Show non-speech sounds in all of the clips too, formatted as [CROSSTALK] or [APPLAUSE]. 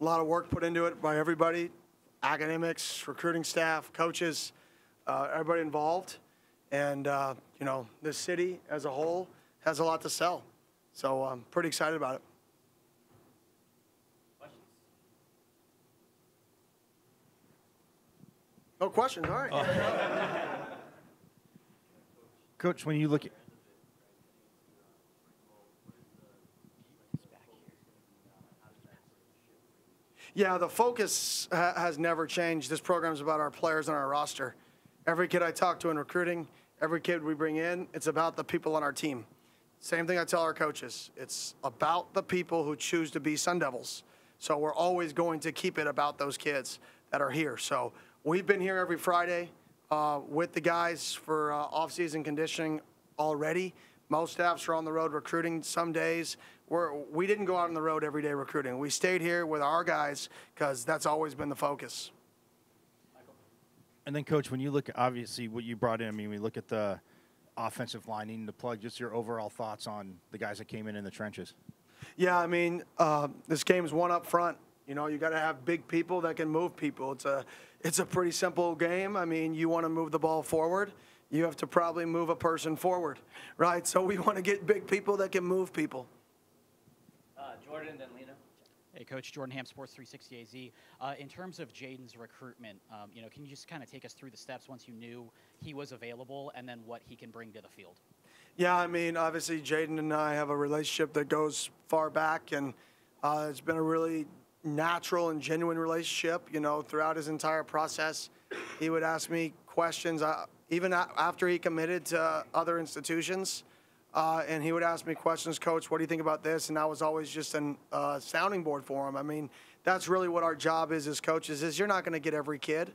a lot of work put into it by everybody, academics, recruiting staff, coaches, uh, everybody involved. And, uh, you know, this city as a whole has a lot to sell. So I'm pretty excited about it. No questions. All right. [LAUGHS] Coach, when you look at Yeah, the focus ha- has never changed. This program is about our players and our roster. Every kid I talk to in recruiting, every kid we bring in, it's about the people on our team. Same thing I tell our coaches. It's about the people who choose to be Sun Devils. So we're always going to keep it about those kids that are here. So we've been here every Friday uh, with the guys for uh, off-season conditioning already. Most staffs are on the road recruiting some days. We're, we didn't go out on the road every day recruiting. We stayed here with our guys because that's always been the focus. And then, coach, when you look at obviously what you brought in, I mean, we look at the offensive line needing to plug. Just your overall thoughts on the guys that came in in the trenches. Yeah, I mean, uh, this game's won up front. You know, you got to have big people that can move people. It's a, it's a pretty simple game. I mean, you want to move the ball forward, you have to probably move a person forward, right? So we want to get big people that can move people. Jordan, then Lena. Hey, Coach Jordan Ham, Sports 360 AZ. Uh, in terms of Jaden's recruitment, um, you know, can you just kind of take us through the steps once you knew he was available, and then what he can bring to the field? Yeah, I mean, obviously, Jaden and I have a relationship that goes far back, and uh, it's been a really natural and genuine relationship. You know, throughout his entire process, he would ask me questions, uh, even a- after he committed to other institutions. Uh, and he would ask me questions, Coach, what do you think about this? And I was always just a uh, sounding board for him. I mean, that's really what our job is as coaches. Is you're not going to get every kid.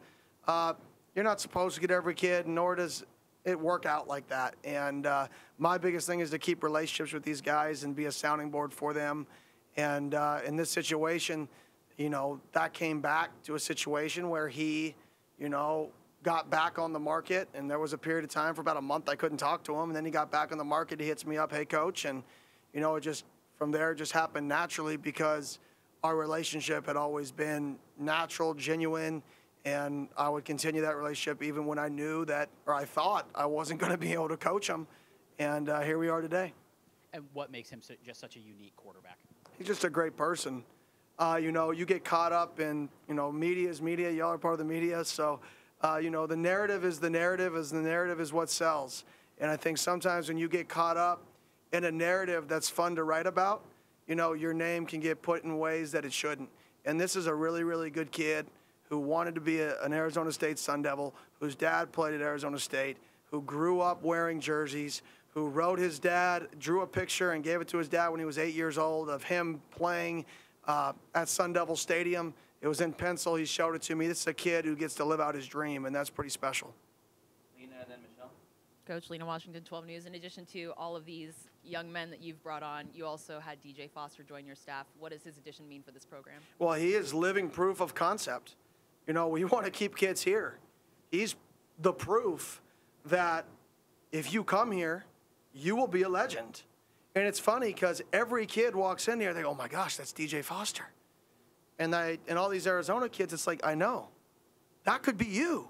Uh, you're not supposed to get every kid, nor does it work out like that. And uh, my biggest thing is to keep relationships with these guys and be a sounding board for them. And uh, in this situation, you know, that came back to a situation where he, you know, got back on the market, and there was a period of time for about a month I couldn't talk to him, and then he got back on the market. He hits me up, "Hey, coach," and you know, it just from there it just happened naturally because our relationship had always been natural, genuine, and I would continue that relationship even when I knew that, or I thought I wasn't [LAUGHS] going to be able to coach him, and uh, here we are today. And what makes him su- just such a unique quarterback? He's just a great person. Uh, you know, you get caught up in, you know, media is media. Y'all are part of the media. So, uh, you know, the narrative is the narrative, as the narrative is what sells. And I think sometimes when you get caught up in a narrative that's fun to write about, you know, your name can get put in ways that it shouldn't. And this is a really, really good kid who wanted to be a, an Arizona State Sun Devil, whose dad played at Arizona State, who grew up wearing jerseys, who wrote his dad, drew a picture and gave it to his dad when he was eight years old of him playing uh, at Sun Devil Stadium. It was in pencil. He showed it to me. This is a kid who gets to live out his dream, and that's pretty special. Lena, then Michelle. Coach Lena Washington, 12 News. In addition to all of these young men that you've brought on, you also had DJ Foster join your staff. What does his addition mean for this program? Well, he is living proof of concept. You know, we [LAUGHS] want to keep kids here. He's the proof that if you come here, you will be a legend. And it's funny because every kid walks in here, they go, "Oh my gosh, that's DJ Foster," and I and all these Arizona kids, it's like, I know, that could be you.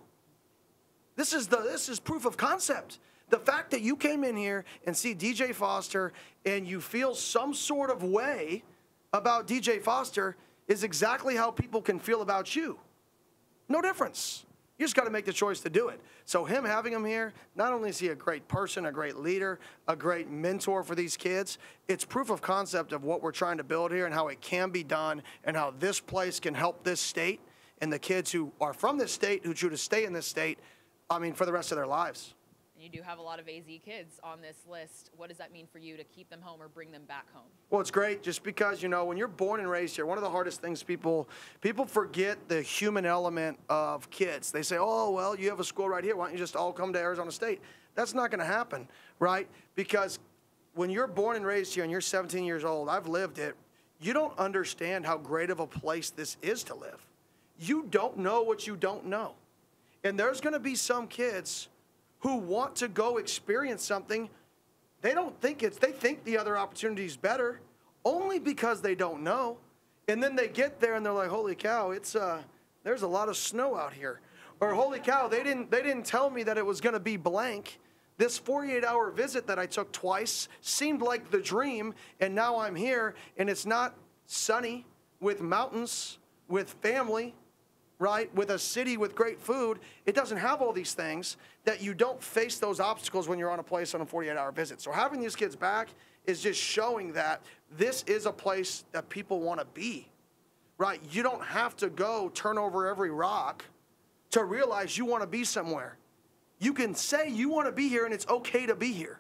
This is the this is proof of concept. The fact that you came in here and see DJ Foster and you feel some sort of way about DJ Foster is exactly how people can feel about you. No difference. You just got to make the choice to do it. So, him having him here, not only is he a great person, a great leader, a great mentor for these kids, it's proof of concept of what we're trying to build here and how it can be done and how this place can help this state and the kids who are from this state who choose to stay in this state, I mean, for the rest of their lives. You do have a lot of AZ kids on this list. What does that mean for you to keep them home or bring them back home? Well, it's great just because you know when you're born and raised here. One of the hardest things people people forget the human element of kids. They say, "Oh, well, you have a school right here. Why don't you just all come to Arizona State?" That's not going to happen, right? Because when you're born and raised here and you're 17 years old, I've lived it. You don't understand how great of a place this is to live. You don't know what you don't know, and there's going to be some kids who want to go experience something they don't think it's they think the other opportunity is better only because they don't know And then they get there and they're like, "Holy cow, it's uh there's a lot of snow out here." Or "Holy cow, they didn't they didn't tell me that it was going to be blank." This 48-hour visit that I took twice seemed like the dream, and now I'm here and it's not sunny with mountains, with family, right? With a city with great food, it doesn't have all these things that you don't face those obstacles when you're on a place on a 48 hour visit. So having these kids back is just showing that this is a place that people want to be, right? You don't have to go turn over every rock to realize you want to be somewhere. You can say you want to be here and it's okay to be here.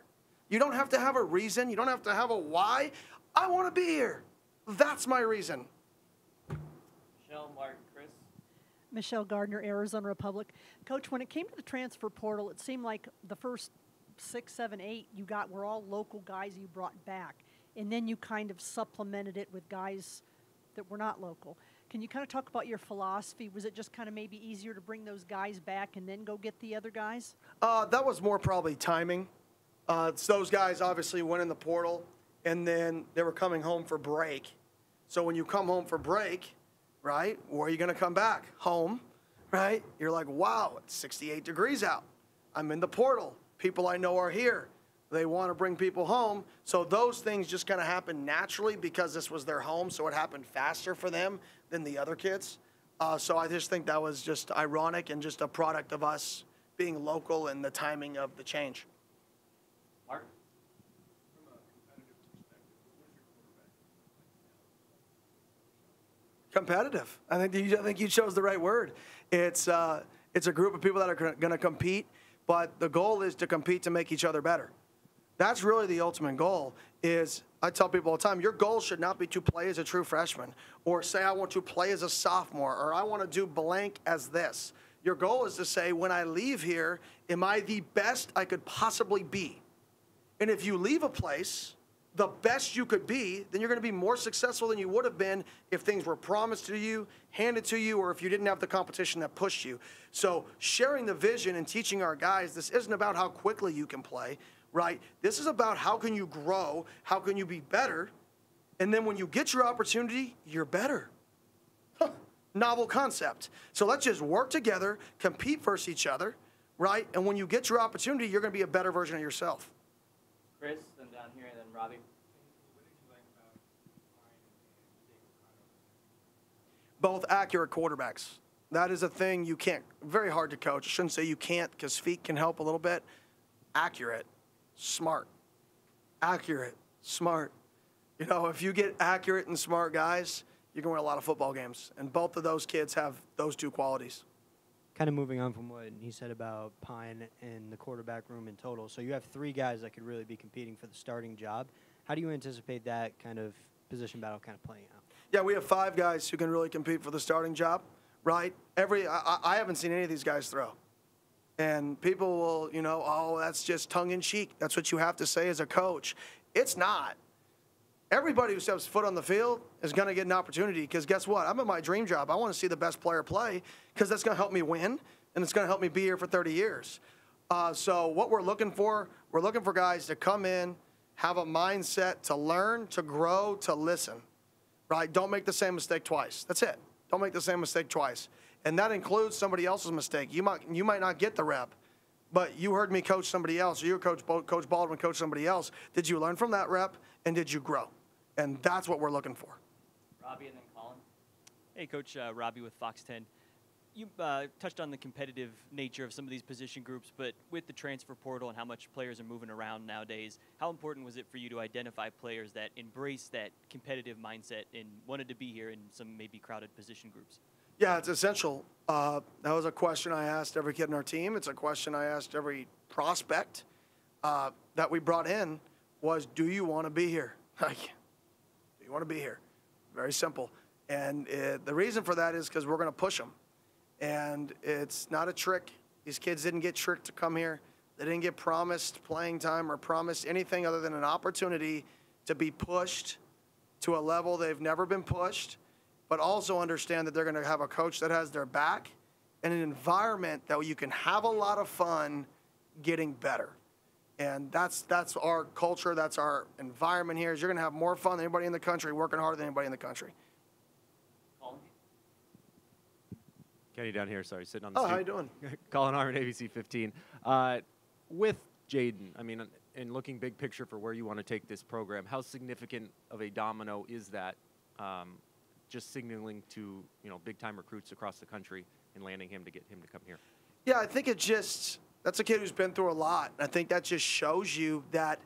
You don't have to have a reason, you don't have to have a why. I want to be here. That's my reason. Michelle, Mark, Chris. Michelle Gardner, Arizona Republic. Coach, when it came to the transfer portal, it seemed like the first six, seven, eight you got were all local guys you brought back. And then you kind of supplemented it with guys that were not local. Can you kind of talk about your philosophy? Was it just kind of maybe easier to bring those guys back and then go get the other guys? Uh, that was more probably timing. Uh, it's those guys obviously went in the portal, and then they were coming home for break. So when you come home for break, right, where are you going to come back? Home, right? You're like, wow, it's 68 degrees out. I'm in the portal. People I know are here. They want to bring people home. So those things just kind of happen naturally because this was their home. So it happened faster for them than the other kids. Uh, so I just think that was just ironic and just a product of us being local and the timing of the change. Mark. Competitive. I think you, I think you chose the right word. It's uh, it's a group of people that are going to compete, but the goal is to compete to make each other better. That's really the ultimate goal. Is I tell people all the time, your goal should not be to play as a true freshman, or say I want to play as a sophomore, or I want to do blank as this. Your goal is to say, when I leave here, am I the best I could possibly be? And if you leave a place the best you could be, then you're going to be more successful than you would have been if things were promised to you, handed to you, or if you didn't have the competition that pushed you. So, sharing the vision and teaching our guys, this isn't about how quickly you can play, right? This is about how can you grow, how can you be better, and then when you get your opportunity, you're better. Huh. Novel concept. So let's just work together, compete versus each other, right? And when you get your opportunity, you're going to be a better version of yourself. Chris, both accurate quarterbacks. That is a thing you can't, very hard to coach. I shouldn't say you can't because feet can help a little bit. Accurate, smart. Accurate, smart. You know, if you get accurate and smart guys, you can win a lot of football games. And both of those kids have those two qualities. Kind of moving on from what he said about Pyne and the quarterback room in total. So you have three guys that could really be competing for the starting job. How do you anticipate that kind of position battle kind of playing out? Yeah, we have five guys who can really compete for the starting job, right? Every I, I haven't seen any of these guys throw. And people will, you know, oh, that's just tongue in cheek. That's what you have to say as a coach. It's not. Everybody who steps foot on the field is going to get an opportunity because guess what? I'm in my dream job. I want to see the best player play because that's going to help me win and it's going to help me be here for 30 years. Uh, so, what we're looking for, we're looking for guys to come in, have a mindset to learn, to grow, to listen right? Don't make the same mistake twice. That's it. Don't make the same mistake twice. And that includes somebody else's mistake. You might, you might not get the rep, but you heard me coach somebody else, or you coach Coach Baldwin coach somebody else. Did you learn from that rep, and did you grow? And that's what we're looking for. Robbie and then Colin. Hey, Coach uh, Robbie with Fox 10 you uh, touched on the competitive nature of some of these position groups, but with the transfer portal and how much players are moving around nowadays, how important was it for you to identify players that embrace that competitive mindset and wanted to be here in some maybe crowded position groups? Yeah, it's essential. Uh, that was a question I asked every kid in our team. It's a question I asked every prospect uh, that we brought in was, do you want to be here? [LAUGHS] Like, do you want to be here? Very simple. And it, the reason for that is because we're going to push them and it's not a trick. These kids didn't get tricked to come here. They didn't get promised playing time or promised anything other than an opportunity to be pushed to a level they've never been pushed, but also understand that they're going to have a coach that has their back and an environment that you can have a lot of fun getting better. And that's that's our culture, that's our environment here. Is you're going to have more fun than anybody in the country, working harder than anybody in the country. Kenny down here, sorry, sitting on the. Oh, how you doing? [LAUGHS] Colin Arman, ABC 15. Uh, with Jaden, I mean, in looking big picture for where you want to take this program, how significant of a domino is that? Um, just signaling to you know big time recruits across the country and landing him to get him to come here. Yeah, I think it just that's a kid who's been through a lot. I think that just shows you that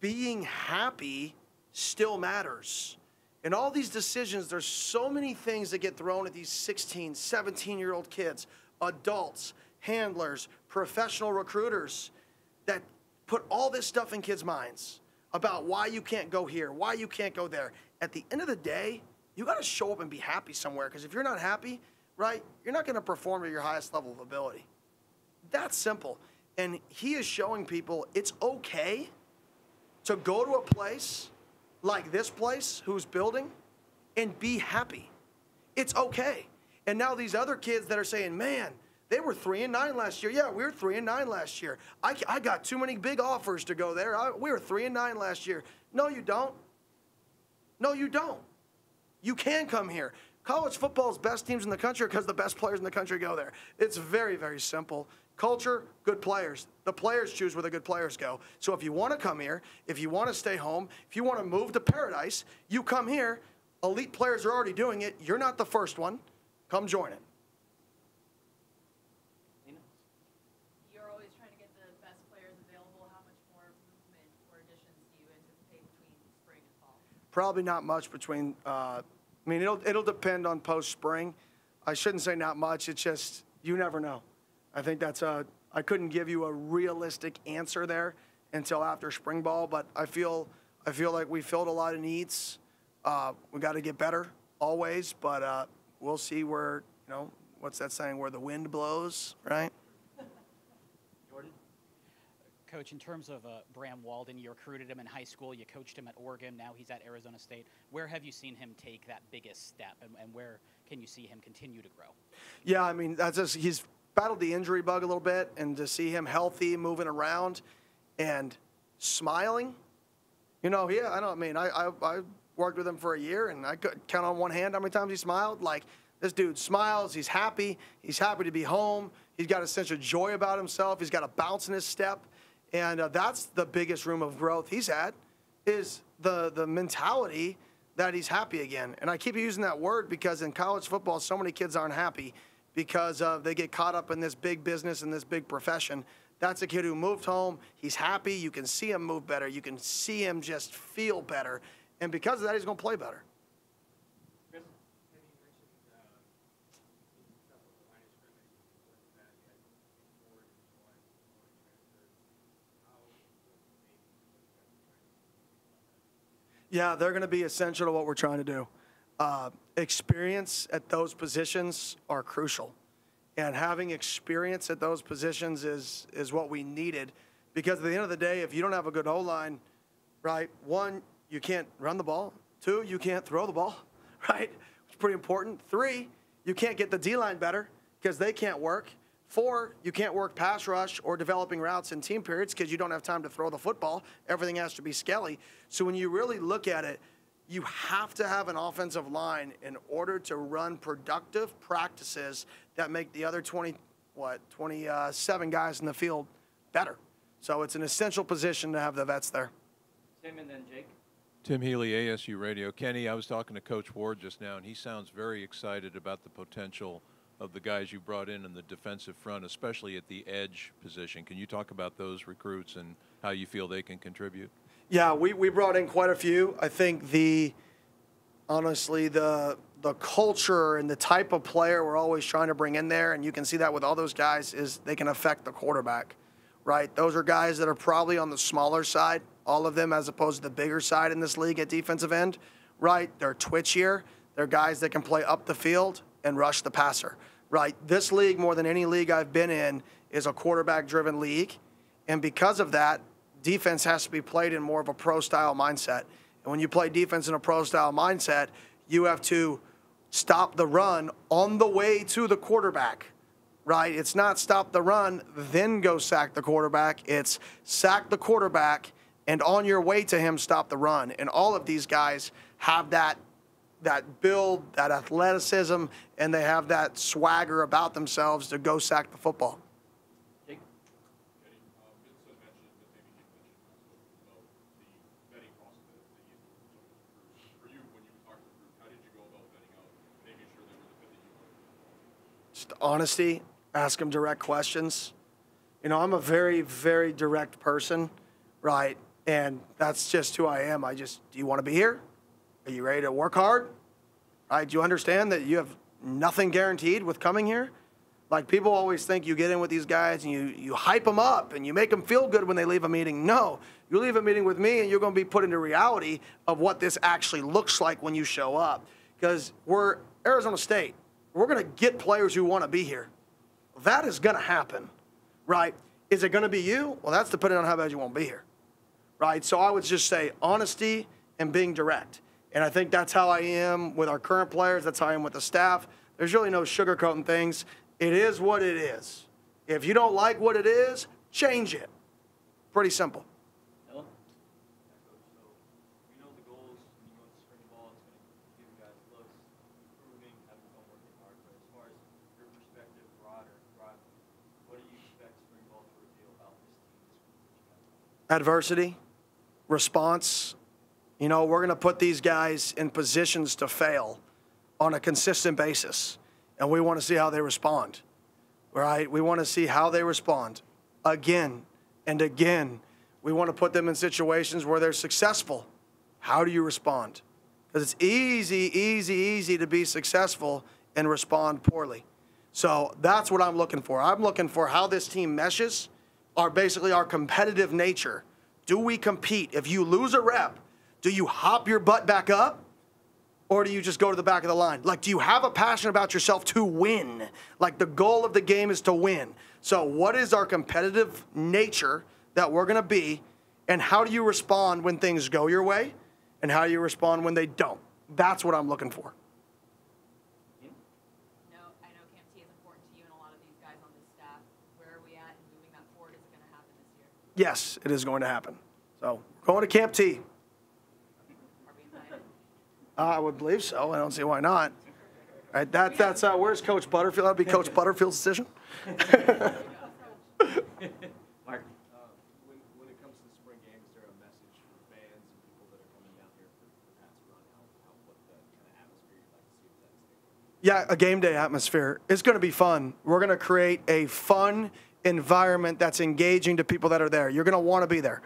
being happy still matters. In all these decisions, there's so many things that get thrown at these 16, 17 year old kids, adults, handlers, professional recruiters that put all this stuff in kids' minds about why you can't go here, why you can't go there. At the end of the day, you got to show up and be happy somewhere because if you're not happy, right, you're not going to perform at your highest level of ability. That's simple. And he is showing people it's okay to go to a place like this place who's building and be happy. It's okay. And now these other kids that are saying, man, they were three and nine last year. Yeah, we were three and nine last year. I, I got too many big offers to go there. I, we were three and nine last year. No, you don't. No, you don't. You can come here. College football's best teams in the country because the best players in the country go there. It's very, very simple. Culture, good players. The players choose where the good players go. So if you want to come here, if you want to stay home, if you want to move to paradise, you come here. Elite players are already doing it. You're not the first one. Come join it. Nina? You're always trying to get the best players available. How much more movement or additions do you anticipate between spring and fall? Probably not much between. Uh, I mean, it'll it'll depend on post spring. I shouldn't say not much. It's just you never know. I think that's a. I couldn't give you a realistic answer there until after spring ball, but I feel I feel like we filled a lot of needs. Uh, we got to get better always, but uh, we'll see where you know what's that saying? Where the wind blows, right? Coach, in terms of uh, Bram Walden, you recruited him in high school, you coached him at Oregon, now he's at Arizona State. Where have you seen him take that biggest step, and, and where can you see him continue to grow? Yeah, I mean that's just he's battled the injury bug a little bit, and to see him healthy, moving around, and smiling, you know, yeah, I know. I mean, I, I I worked with him for a year, and I could count on one hand how many times he smiled. Like this dude smiles. He's happy. He's happy to be home. He's got a sense of joy about himself. He's got a bounce in his step, and uh, that's the biggest room of growth he's had, is the the mentality that he's happy again. And I keep using that word because in college football, so many kids aren't happy because uh, they get caught up in this big business and this big profession. That's a kid who moved home. He's happy. You can see him move better. You can see him just feel better. And because of that, he's going to play better. Chris? Yeah, they're going to be essential to what we're trying to do. Uh, experience at those positions are crucial, and having experience at those positions is is what we needed. Because at the end of the day, if you don't have a good O line, right? One, you can't run the ball. Two, you can't throw the ball, [LAUGHS] right? It's pretty important. Three, you can't get the D line better because they can't work. Four, you can't work pass rush or developing routes in team periods because you don't have time to throw the football. Everything has to be skelly. So when you really look at it, you have to have an offensive line in order to run productive practices that make the other 20, what, 27 guys in the field better. So it's an essential position to have the vets there. Tim and then Jake? Tim Healy, ASU Radio. Kenny, I was talking to Coach Ward just now, and he sounds very excited about the potential of the guys you brought in in the defensive front, especially at the edge position. Can you talk about those recruits and how you feel they can contribute? Yeah, we, we brought in quite a few. I think the honestly the the culture and the type of player we're always trying to bring in there, and you can see that with all those guys, is they can affect the quarterback. Right? Those are guys that are probably on the smaller side, all of them, as opposed to the bigger side in this league at defensive end. Right? They're twitchier. They're guys that can play up the field and rush the passer. Right? This league, more than any league I've been in, is a quarterback driven league. And because of that, defense has to be played in more of a pro style mindset. And when you play defense in a pro style mindset, you have to stop the run on the way to the quarterback, right? It's not stop the run, then go sack the quarterback. It's sack the quarterback and on your way to him, stop the run. And all of these guys have that that build, that athleticism, and they have that swagger about themselves to go sack the football. Just honesty, ask them direct questions. You know, I'm a very, very direct person, right? And that's just who I am. I just, do you want to be here? Are you ready to work hard? Right? Do you understand that you have nothing guaranteed with coming here? Like people always think you get in with these guys and you, you hype them up and you make them feel good when they leave a meeting. No, you leave a meeting with me and you're going to be put into reality of what this actually looks like when you show up. Because we're Arizona State. We're going to get players who want to be here. That is going to happen, right? Is it going to be you? Well, that's depending on how bad you won't be here, right? So I would just say honesty and being direct. And I think that's how I am with our current players. That's how I am with the staff. There's really no sugarcoating things. It is what it is. If you don't like what it is, change it. Pretty simple. Ella? We know the goals when you go into spring ball is going to give you guys looks, improving, having fun working hard. But as far as your perspective, broader, broad, what do you expect spring ball to reveal about this team, this group that you guys have? Adversity, response. You know, we're going to put these guys in positions to fail on a consistent basis. And we want to see how they respond, right? We want to see how they respond again and again. We want to put them in situations where they're successful. How do you respond? Because it's easy, easy, easy to be successful and respond poorly. So that's what I'm looking for. I'm looking for how this team meshes, our basically our competitive nature. Do we compete? If you lose a rep, do you hop your butt back up? Or do you just go to the back of the line? Like, do you have a passion about yourself to win? Like, the goal of the game is to win. So, what is our competitive nature that we're going to be? And how do you respond when things go your way? And how do you respond when they don't? That's what I'm looking for. No, I know Camp T is important to you and a lot of these guys on this staff. Where are we at in moving that forward? Is it going to happen this year? Yes, it is going to happen. So, going to Camp T. Are we invited? Uh, I would believe so. I don't see why not. Right, that, that's uh, where's Coach Butterfield? That'd be Coach Butterfield's decision. [LAUGHS] Mark? when, when it comes to the spring game, is there a message for fans and people that are coming down here for the Pats run? How, how what the kind of atmosphere you'd like to see at that? Yeah, a game day atmosphere. It's going to be fun. We're going to create a fun environment that's engaging to people that are there. You're going to want to be there,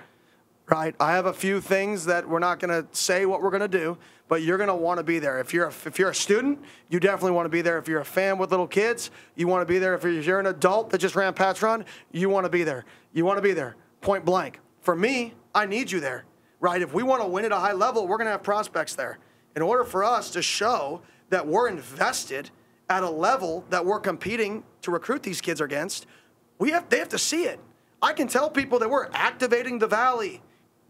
right? I have a few things that we're not going to say what we're going to do, but you're going to want to be there. If you're a, if you're a student, you definitely want to be there. If you're a fan with little kids, you want to be there. If you're, an adult that just ran Pats Run, you want to be there. You want to be there. Point blank. For me, I need you there, right? If we want to win at a high level, we're going to have prospects there. In order for us to show that we're invested at a level that we're competing to recruit these kids against, we have they have to see it. I can tell people that we're activating the valley.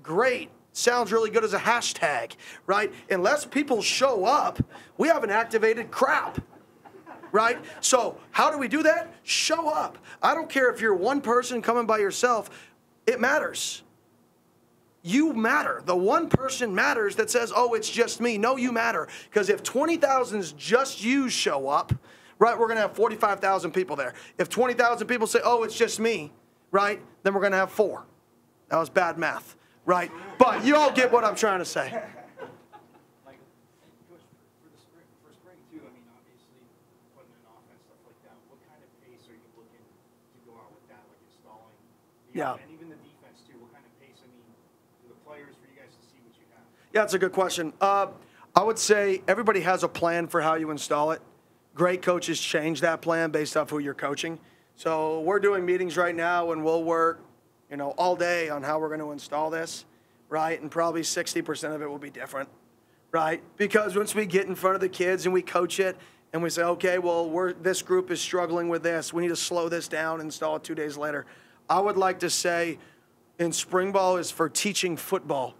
Great. Sounds really good as a hashtag, right? Unless people show up, we haven't activated crap. Right? So, how do we do that? Show up. I don't care if you're one person coming by yourself, it matters. You matter. The one person matters that says, oh, it's just me. No, you matter. Because if 20,000's just you show up, right, we're going to have 45,000 people there. If 20,000 people say, oh, it's just me, right, then we're going to have four. That was bad math, right? But you all get what I'm trying to say. Michael, Coach, for the spring, for spring too, I mean, obviously, putting in offense, stuff like that, what kind of pace are you looking to go out with that, like installing? the Yeah. And even the defense too, what kind of pace, I mean, the players, for you guys to see what you have? Yeah, that's a good question. Uh, I would say everybody has a plan for how you install it. Great coaches change that plan based off who you're coaching. So we're doing meetings right now, and we'll work, you know, all day on how we're going to install this, right? And probably 60% of it will be different, right? Because once we get in front of the kids and we coach it, and we say, okay, well, we're this group is struggling with this. We need to slow this down and install it two days later. I would like to say, in spring ball is for teaching football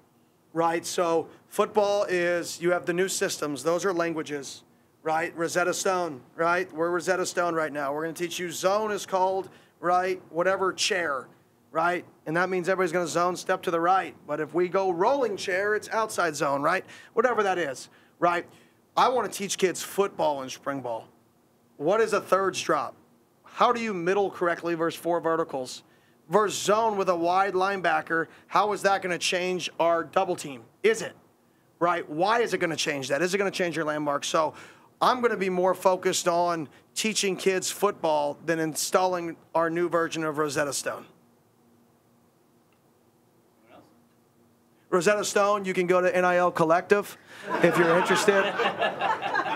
right? So football is you have the new systems; those are languages, right? Rosetta Stone, right? We're Rosetta Stone right now. We're going to teach you zone is called right, whatever chair, right? And that means everybody's going to zone step to the right. But if we go rolling chair, it's outside zone, right? Whatever that is, right? I want to teach kids football and spring ball. What is a thirds drop? How do you middle correctly versus four verticals? Versus zone with a wide linebacker, how is that going to change our double team? Is it? Right? Why is it going to change that? Is it going to change your landmark? So I'm going to be more focused on teaching kids football than installing our new version of Rosetta Stone. Rosetta Stone, you can go to NIL Collective if you're interested. [LAUGHS]